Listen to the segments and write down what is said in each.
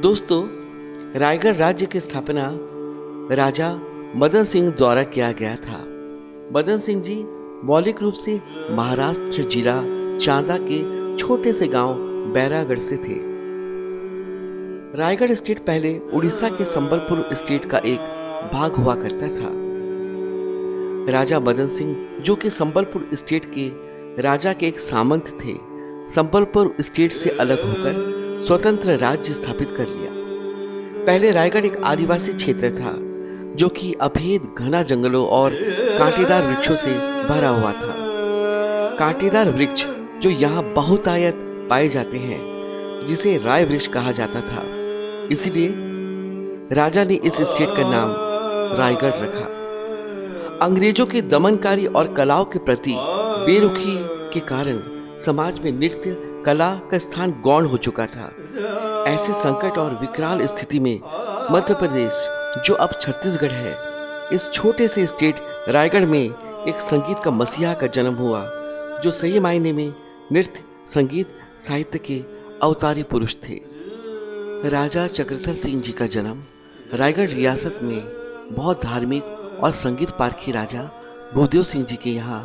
दोस्तों, रायगढ़ राज्य की स्थापना राजा मदन सिंह द्वारा किया गया था। मदन सिंह जी मौलिक रूप से महाराष्ट्र जिला चांदा के छोटे से गाँव बैरागढ़ से थे। रायगढ़ स्टेट पहले उड़ीसा के संबलपुर स्टेट का एक भाग हुआ करता था। राजा मदन सिंह, जो कि संबलपुर स्टेट के राजा के एक सामंत थे संबलपुर स्टेट से अलग होकर स्वतंत्र राज्य स्थापित कर लिया। पहले रायगढ़ एक आदिवासी क्षेत्र था, जो कि अभेद घना जंगलों और कांटेदार वृक्षों से भरा हुआ था। कांटेदार वृक्ष जो यहाँ बहुत आयत पाए जाते हैं, जिसे राय वृक्ष कहा जाता था। इसीलिए राजा ने इस स्टेट का नाम रायगढ़ रखा। अंग्रेज़ों के दमनकारी और कलाओं के प्रति बेरुखी के कारण समाज में नृत्य, कला का स्थान गौण हो चुका था। ऐसे संकट और विकराल स्थिति में मध्य प्रदेश, जो अब छत्तीसगढ़ है, इस छोटे से स्टेट रायगढ़ में एक संगीत का मसीहा का जन्म हुआ, जो सही मायने में नृत्य, संगीत, साहित्य के अवतारी पुरुष थे। राजा चक्रधर सिंह जी का जन्म रायगढ़ रियासत में बहुत धार्मिक और संगीत पारखी राजा भूदेव सिंह जी के यहाँ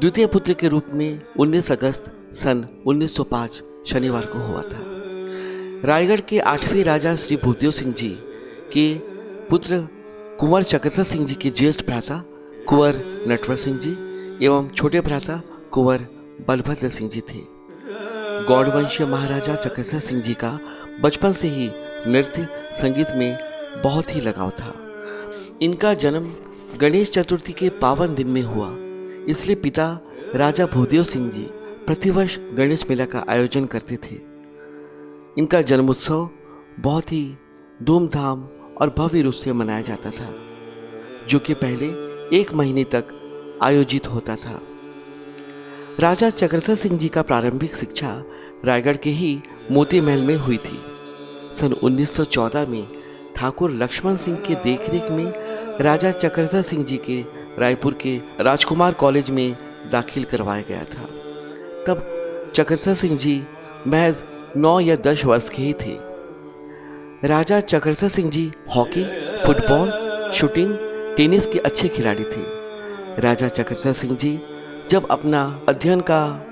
द्वितीय पुत्र के रूप में 19 अगस्त सन 1905 शनिवार को हुआ था। रायगढ़ के आठवें राजा श्री भूदेव सिंह जी के पुत्र कुंवर चक्रधर सिंह जी के ज्येष्ठ भ्राता कुंवर नटवर सिंह जी एवं छोटे भ्राता कुंवर बलभद्र सिंह जी थे। गौड़वंशीय महाराजा चक्रधर सिंह जी का बचपन से ही नृत्य संगीत में बहुत ही लगाव था। इनका जन्म गणेश चतुर्थी के पावन दिन में हुआ। इसलिए पिता राजा भूदेव सिंह जी प्रतिवर्ष गणेश मेला का आयोजन करते थे। इनका जन्मोत्सव बहुत ही धूमधाम और भव्य रूप से मनाया जाता था, जो कि पहले एक महीने तक आयोजित होता था। राजा चक्रधर सिंह जी का प्रारंभिक शिक्षा रायगढ़ के ही मोती महल में हुई थी। सन 1914 में ठाकुर लक्ष्मण सिंह के देखरेख में राजा चक्रधर सिंह जी के रायपुर के राजकुमार कॉलेज में दाखिल करवाया गया था। तब चक्रधर सिंह जी महज नौ या दस वर्ष के ही थे। Raja Chakradhar Singh ji hockey, football, shooting, tennis के अच्छे खिलाड़ी थे। राजा चक्रधर सिंह जी जब अपना अध्ययन का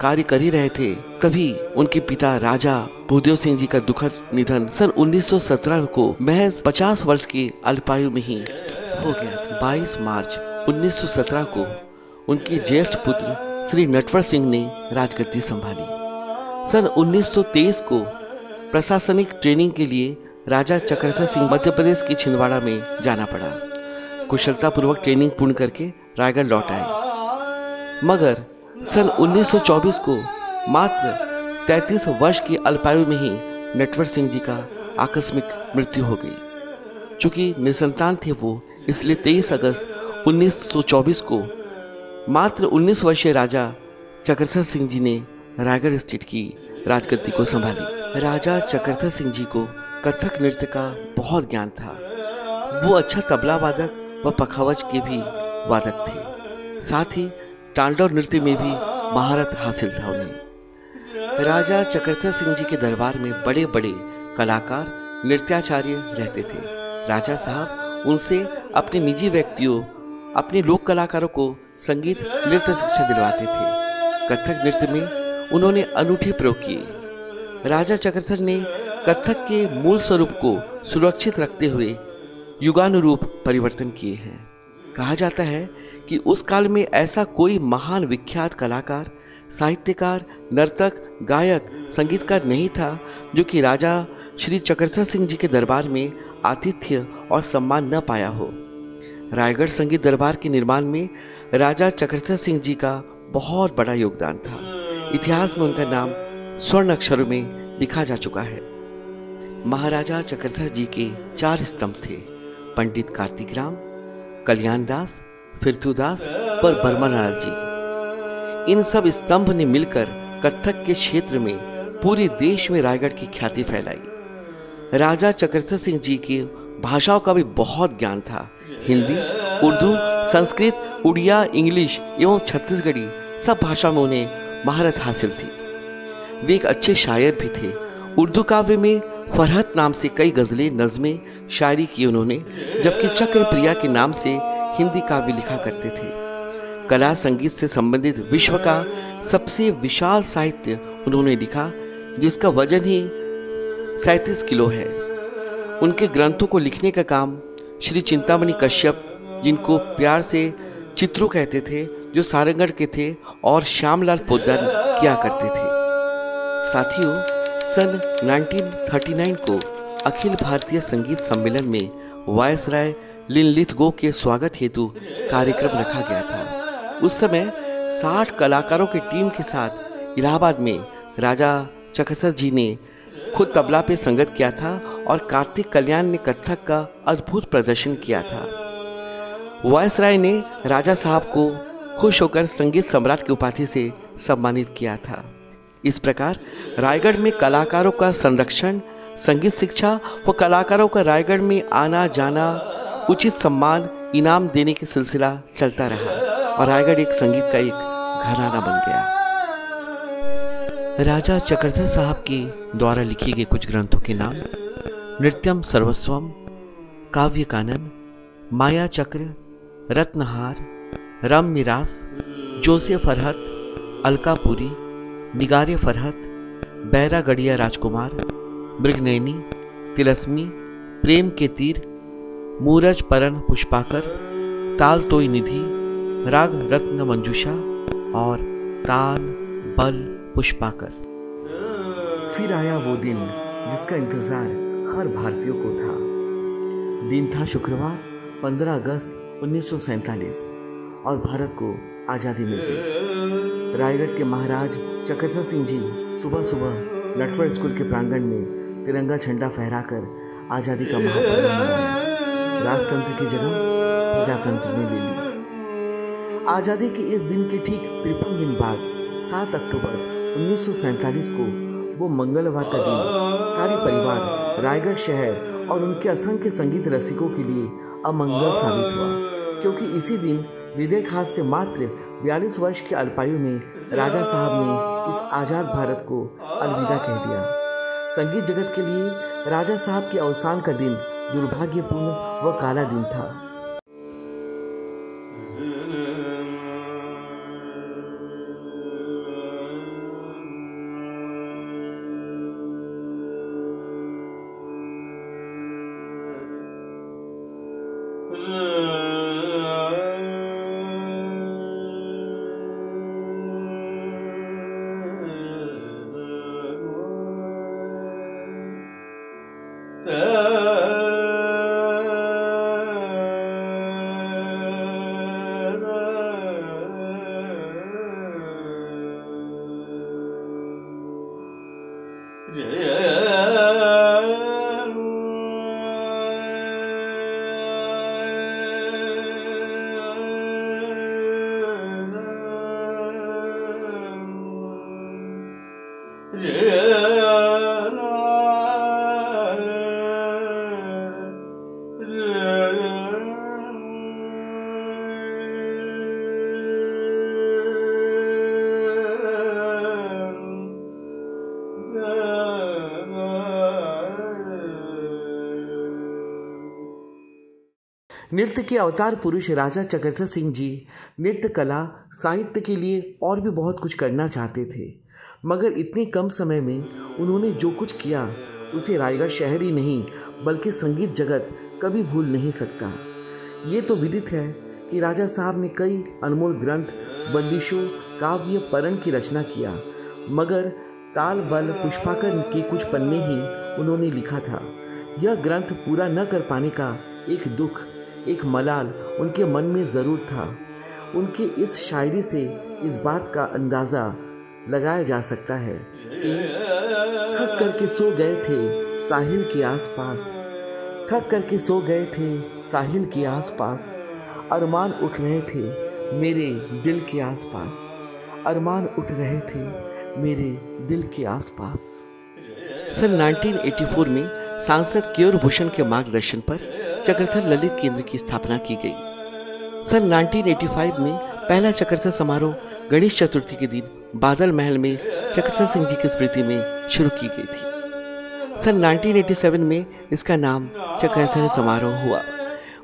कार्य कर ही रहे थे, तभी उनके पिता राजा भूदेव सिंह जी का दुखद निधन सन 1917 को महज 50 वर्ष की अल्पायु में ही हो गया था। 22 मार्च 1917 को उनके ज्येष्ठ पुत्र श्री नटवर सिंह ने राजगद्दी संभाली। सन 1923 को प्रशासनिक ट्रेनिंग के लिए राजा चक्रधर सिंह मध्य प्रदेश के छिंदवाड़ा में जाना पड़ा। कुशलतापूर्वक ट्रेनिंग पूर्ण करके रायगढ़ लौट आए। मगर सन 1924 को मात्र 33 वर्ष की अल्पायु में ही नटवर सिंह जी का आकस्मिक मृत्यु हो गई। चूँकि निसंतान थे वो, इसलिए 23 अगस्त 1924 को मात्र 19 वर्षीय राजा चक्रधर सिंह जी ने रायगढ़ स्टेट की राजगद्दी को संभाली। राजा चक्रधर सिंह जी को कथक नृत्य का बहुत ज्ञान था। वो अच्छा तबला वादक व पखावज के भी वादक थे। साथ ही तांडव नृत्य में भी महारत हासिल था उन्हें। राजा चक्रधर सिंह जी के दरबार में बड़े बड़े कलाकार, नृत्याचार्य रहते थे। राजा साहब उनसे अपने निजी व्यक्तियों अपने लोक कलाकारों को संगीत नृत्य शिक्षा दिलवाते थे। कथक नृत्य में उन्होंने अनूठे प्रयोग किए। राजा चक्रधर ने कथक के मूल स्वरूप को सुरक्षित रखते हुए युगानुरूप परिवर्तन किए हैं। कहा जाता है कि उस काल में ऐसा कोई महान विख्यात कलाकार, साहित्यकार, नर्तक, गायक, संगीतकार नहीं था, जो कि राजा श्री चक्रधर सिंह जी के दरबार में आतिथ्य और सम्मान न पाया हो। रायगढ़ संगीत दरबार के निर्माण में राजा चक्रधर सिंह जी का बहुत बड़ा योगदान था। इतिहास में उनका नाम स्वर्ण अक्षरों में लिखा जा चुका है। महाराजा चक्रधर जी के चार स्तंभ थे, पंडित कार्तिक राम, कल्याण दास फिरतुदास पर बर्मलाल जी। इन सब स्तंभ ने मिलकर कथक के क्षेत्र में पूरे देश में रायगढ़ की ख्याति फैलाई। राजा चक्रधर सिंह जी की भाषाओं का भी बहुत ज्ञान था। हिंदी, उर्दू, संस्कृत, उड़िया, इंग्लिश एवं छत्तीसगढ़ी सब भाषा में उन्हें महारत हासिल थी। वे एक अच्छे शायर भी थे। उर्दू काव्य में फरहत नाम से कई गज़लें, नज़में शायरी की उन्होंने, जबकि चक्र प्रिया के नाम से हिंदी काव्य लिखा करते थे। कला, संगीत से संबंधित विश्व का सबसे विशाल साहित्य उन्होंने लिखा, जिसका वज़न ही सैंतीस किलो है। उनके ग्रंथों को लिखने का काम श्री चिंतामणि कश्यप, जिनको प्यार से चित्रू कहते थे, जो सारंगढ़ के थे और श्यामलाल पोद्दार किया करते थे। साथियों, सन 1939 को अखिल भारतीय संगीत सम्मेलन में वायसराय लिनलिथ गो के स्वागत हेतु कार्यक्रम रखा गया था। उस समय 60 कलाकारों की टीम के साथ इलाहाबाद में राजा चकसर जी ने खुद तबला पे संगत किया था और कार्तिक कल्याण ने कथक का अद्भुत प्रदर्शन किया था। वायसराय ने राजा साहब को खुश होकर संगीत सम्राट की उपाधि से सम्मानित किया था। इस प्रकार रायगढ़ में कलाकारों का संरक्षण, संगीत शिक्षा व कलाकारों का रायगढ़ में आना जाना उचित सम्मान, इनाम देने का सिलसिला चलता रहा और रायगढ़ एक संगीत का एक घराना बन गया। राजा चक्रधर साहब के द्वारा लिखे गए कुछ ग्रंथों के नाम नृत्यम सर्वस्वम काव्य कानन माया चक्र, रत्नहार रम मिरास जोसे फरहत, अलकापुरी, निगारे फरहत बैरा गढ़िया राजकुमार मृगनैनी तिलस्मी, प्रेम के तीर, मूरज परन पुष्पाकर, ताल तोई निधि, राग रत्न मंजूषा और ताल बल पुष्पाकर फिर आया वो दिन जिसका इंतज़ार हर भारतीयों को था। दिन था शुक्रवार 15 अगस्त उन्नीस और भारत को आज़ादी मिल गई। रायगढ़ के महाराज चक्रधर सिंह जी सुबह सुबह नटवर स्कूल के प्रांगण में तिरंगा झंडा फहराकर आज़ादी का महापर्व राजतंत्र की जगह प्रजातंत्र ने ले ली। आज़ादी के इस दिन के ठीक तिरपन दिन बाद सात अक्टूबर उन्नीस को वो मंगलवार का दिन सारे परिवार, रायगढ़ शहर और उनके असंख्य संगीत रसिकों के लिए अमंगल साबित हुआ। क्योंकि इसी दिन हृदय खास से मात्र बयालीस वर्ष के अल्पायु में राजा साहब ने इस आज़ाद भारत को अलविदा कह दिया। संगीत जगत के लिए राजा साहब के अवसान का दिन दुर्भाग्यपूर्ण व काला दिन था। the नृत्य के अवतार पुरुष राजा चक्रधर सिंह जी नृत्य कला, साहित्य के लिए और भी बहुत कुछ करना चाहते थे। मगर इतने कम समय में उन्होंने जो कुछ किया, उसे रायगढ़ शहर ही नहीं, बल्कि संगीत जगत कभी भूल नहीं सकता। ये तो विदित है कि राजा साहब ने कई अनमोल ग्रंथ, बंदिशों, काव्य परन की रचना किया। मगर ताल, बल पुष्पाकर के कुछ पन्ने ही उन्होंने लिखा था। यह ग्रंथ पूरा न कर पाने का एक दुख एक मलाल उनके मन में ज़रूर था। उनकी इस शायरी से इस बात का अंदाज़ा लगाया जा सकता है कि थक करके सो गए थे साहिल के आसपास। थक करके सो गए थे साहिल के आसपास। अरमान उठ रहे थे मेरे दिल के आसपास। अरमान उठ रहे थे मेरे दिल के आसपास। सन 1984 में सांसद केयर भूषण के मार्गदर्शन पर चक्रधर ललित केंद्र की स्थापना की गई। सन 1985 में पहला चकरसा समारोह गणेश चतुर्थी के दिन बादल महल में चकरसा सिंह जी की स्मृति में शुरू की गई थी। सन 1987 में इसका नाम चकरसा समारोह हुआ।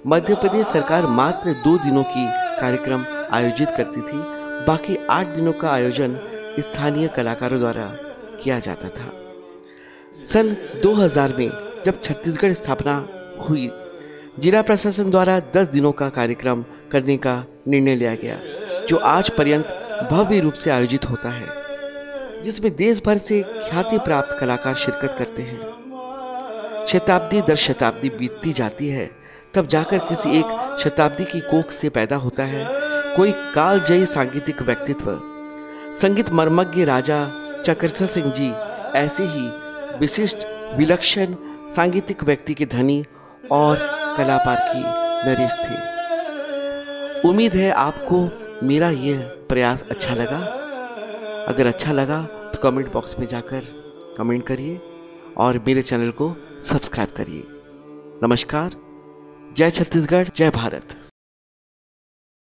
मध्य प्रदेश सरकार मात्र दो दिनों की कार्यक्रम आयोजित करती थी, बाकी आठ दिनों का आयोजन स्थानीय कलाकारों द्वारा किया जाता था। सन 2000 में जब छत्तीसगढ़ स्थापना हुई जिला प्रशासन द्वारा 10 दिनों का कार्यक्रम करने का निर्णय लिया गया, जो आज पर्यंत भव्य रूप से आयोजित होता है, जिसमें देश भर से ख्याति प्राप्त कलाकार शिरकत करते हैं। शताब्दी दर शताब्दी बीतती जाती है, तब जाकर किसी एक शताब्दी की कोख से पैदा होता है कोई कालजयी सांगीतिक व्यक्तित्व। संगीत मर्मज्ञ राजा चक्रथ सिंह जी ऐसे ही विशिष्ट विलक्षण सांगीतिक व्यक्ति के धनी और कलाकार की नरेश थे। उम्मीद है आपको मेरा यह प्रयास अच्छा लगा। अगर अच्छा लगा तो कमेंट बॉक्स में जाकर कमेंट करिए और मेरे चैनल को सब्सक्राइब करिए। नमस्कार, जय छत्तीसगढ़, जय भारत।